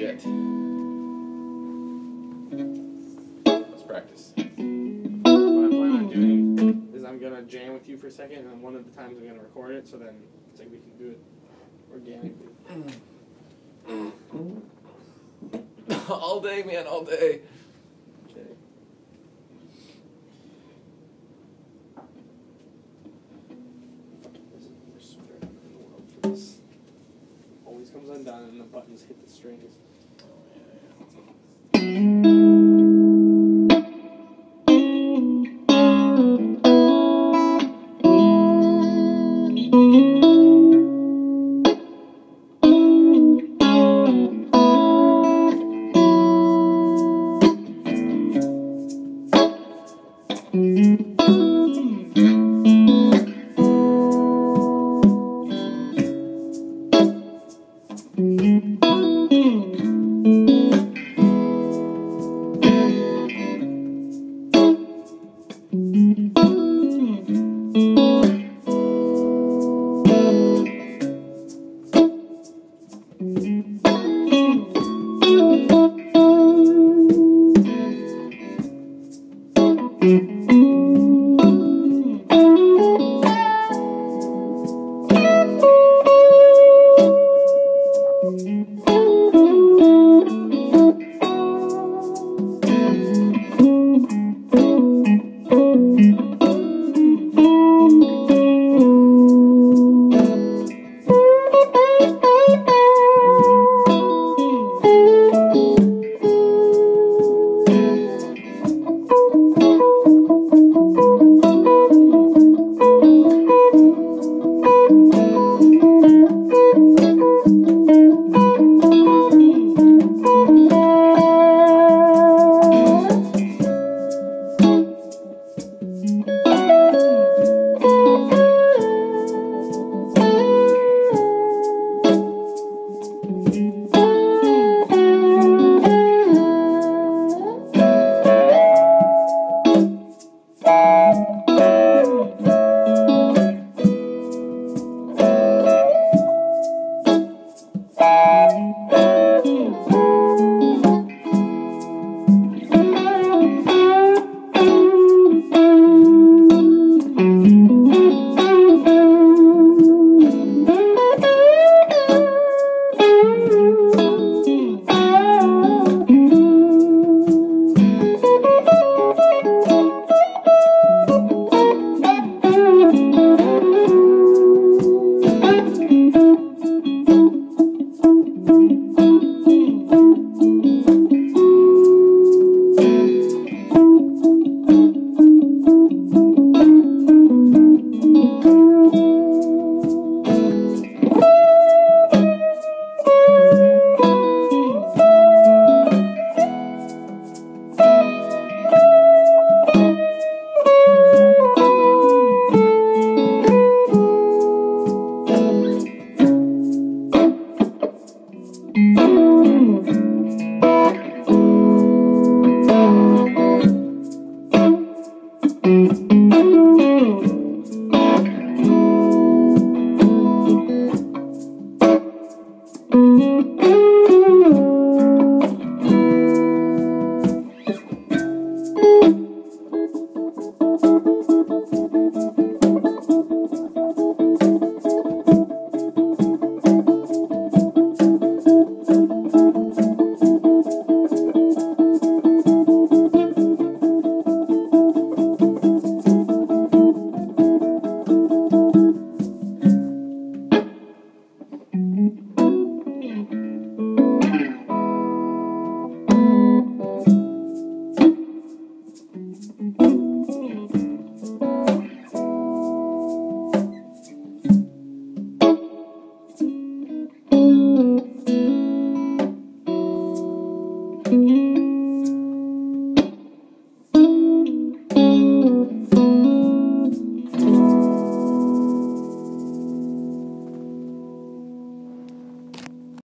shit. Let's practice. What I'm planning on doing is I'm gonna jam with you for a second, and then one of the times I'm gonna record it, so then it's like we can do it organically. all day, man, all day. Comes undone, and the buttons hit the strings. Thank you. thank you